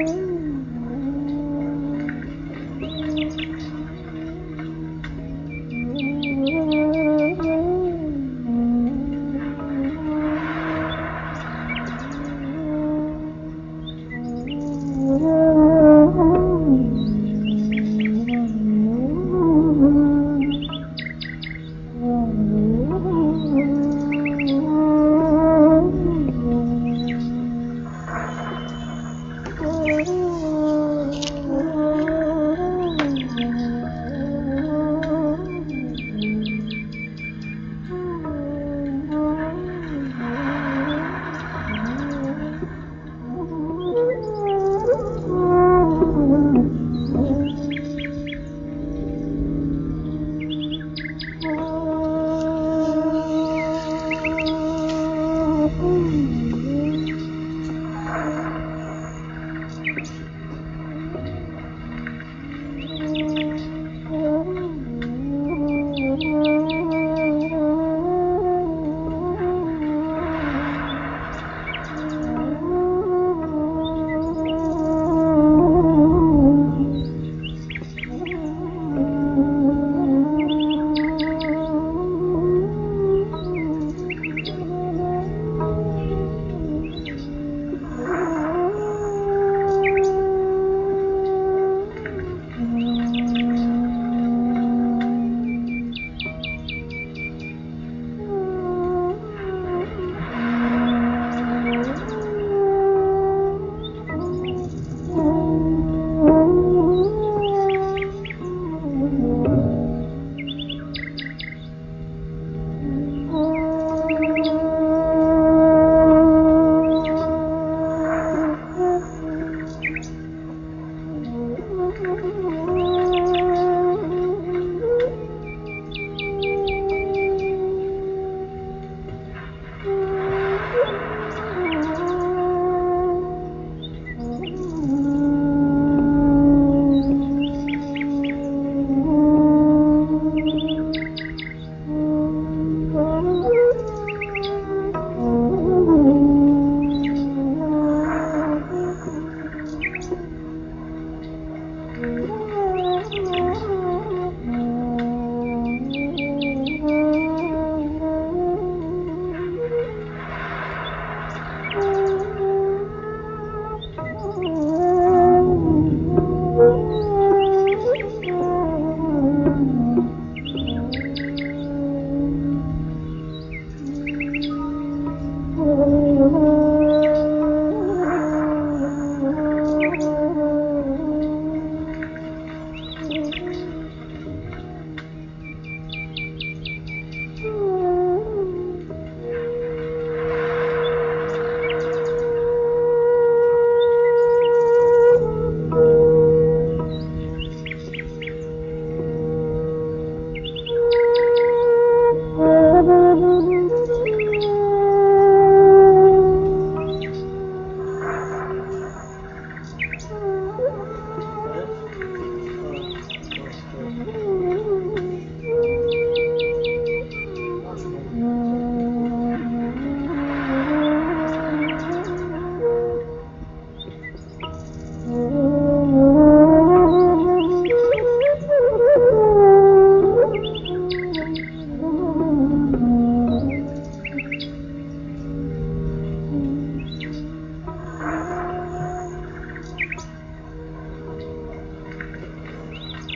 Bye.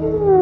Mm-hmm.